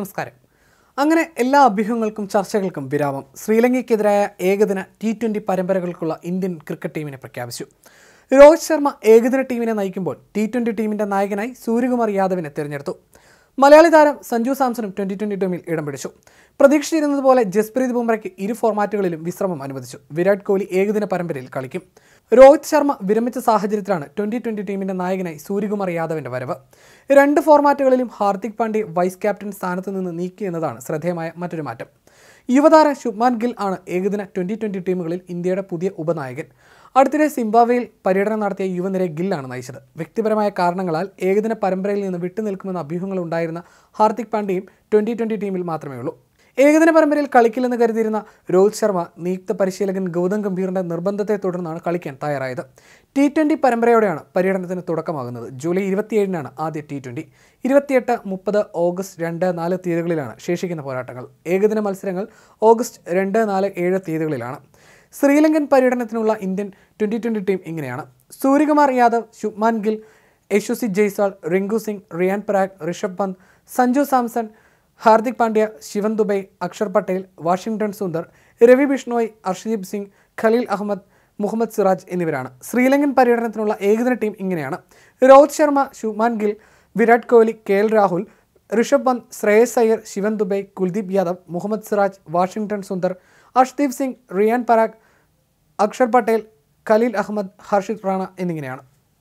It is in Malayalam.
നമസ്കാരം. അങ്ങനെ എല്ലാ അഭ്യൂഹങ്ങൾക്കും ചർച്ചകൾക്കും വിരാമം. ശ്രീലങ്കയ്ക്കെതിരായ ഏകദിന ടി ട്വന്റി പരമ്പരകൾക്കുള്ള ഇന്ത്യൻ ക്രിക്കറ്റ് ടീമിനെ പ്രഖ്യാപിച്ചു. രോഹിത് ശർമ്മ ഏകദിന ടീമിനെ നയിക്കുമ്പോൾ ടി ട്വന്റി ടീമിന്റെ നായകനായി സൂര്യകുമാർ യാദവിനെ തിരഞ്ഞെടുത്തു. മലയാളി താരം സഞ്ജു സാംസണും ട്വന്റി ട്വന്റി ടീമിൽ ഇടം പിടിച്ചു. പ്രതീക്ഷിച്ചിരുന്നതുപോലെ ജസ്പ്രീത് ബുംറയ്ക്ക് ഇരു ഫോർമാറ്റുകളിലും വിശ്രമം അനുവദിച്ചു. വിരാട് കോഹ്ലി ഏകദിന പരമ്പരയിൽ കളിക്കും. രോഹിത് ശർമ്മ വിരമിച്ച സാഹചര്യത്തിലാണ് ട്വന്റി ട്വന്റി ടീമിന്റെ നായകനായി സൂര്യകുമാർ യാദവിന്റെ വരവ്. രണ്ട് ഫോർമാറ്റുകളിലും ഹാർദിക് പാണ്ഡ്യ വൈസ് ക്യാപ്റ്റൻ സ്ഥാനത്ത് നിന്ന് നീക്കി എന്നതാണ് ശ്രദ്ധേയമായ മറ്റൊരു മാറ്റം. യുവതാരം ശുഭ്മാൻ ഗിൽ ആണ് ഏകദിന ട്വന്റി ട്വന്റി ടീമുകളിൽ ഇന്ത്യയുടെ പുതിയ ഉപനായകൻ. അടുത്തിടെ സിംബാബ്വേയിൽ പര്യടനം നടത്തിയ യുവനിരെ ഗില്ലാണ് നയിച്ചത്. വ്യക്തിപരമായ കാരണങ്ങളാൽ ഏകദിന പരമ്പരയിൽ നിന്ന് വിട്ടുനിൽക്കുമെന്ന അഭ്യൂഹങ്ങൾ ഉണ്ടായിരുന്ന ഹാർദിക് പാണ്ഡ്യയും ട്വന്റി ട്വന്റി ടീമിൽ മാത്രമേ ഉള്ളൂ ഏകദിന പരമ്പരയിൽ കളിക്കില്ലെന്ന് കരുതിയിരുന്ന രോഹിത് ശർമ്മ നിയുക്ത പരിശീലകൻ ഗൗതം ഗംഭീറിന്റെ നിർബന്ധത്തെ തുടർന്നാണ് കളിക്കാൻ തയ്യാറായത്. ടി ട്വന്റി പരമ്പരയോടെയാണ് പര്യടനത്തിന് തുടക്കമാകുന്നത്. ജൂലൈ ഇരുപത്തിയേഴിനാണ് ആദ്യ ടി ട്വന്റി ഇരുപത്തിയെട്ട് മുപ്പത് ഓഗസ്റ്റ് രണ്ട് നാല് തീയതികളിലാണ് ശേഷിക്കുന്ന പോരാട്ടങ്ങൾ. ഏകദിന മത്സരങ്ങൾ ഓഗസ്റ്റ് രണ്ട് നാല് ഏഴ് തീയതികളിലാണ്. ശ്രീലങ്കൻ പര്യടനത്തിനുള്ള ഇന്ത്യൻ ട്വന്റി ട്വന്റി ടീം ഇങ്ങനെയാണ്. സൂര്യകുമാർ യാദവ് ശുഭ്മാൻ ഗിൽ യശുസി ജയ്സ്വാൾ റിങ്കു സിംഗ് റിയാൻ പ്രാഗ് ഋഷഭ് പന്ത് സഞ്ജു സാംസൺ ഹാർദിക് പാണ്ഡ്യ ശിവൻ ദുബൈ അക്ഷർ പട്ടേൽ വാഷിംഗ്ടൺ സുന്ദർ രവി ബിഷ്ണോയ് അർഷദീപ് സിംഗ് ഖലീൽ അഹമ്മദ് മുഹമ്മദ് സിറാജ് എന്നിവരാണ്. ശ്രീലങ്കൻ പര്യടനത്തിനുള്ള ഏകദിന ടീം ഇങ്ങനെയാണ്. Rohit Sharma Shubman Gill Virat Kohli K L Rahul Rishabh Pant Shreyas Iyer Shivam Dube Kuldeep Yadav Mohammed Siraj Washington Sundar Arshdeep Singh Riyan Parag Axar Patel Khaleel Ahmed Harshit Rana എന്നിങ്ങനെയാണ്.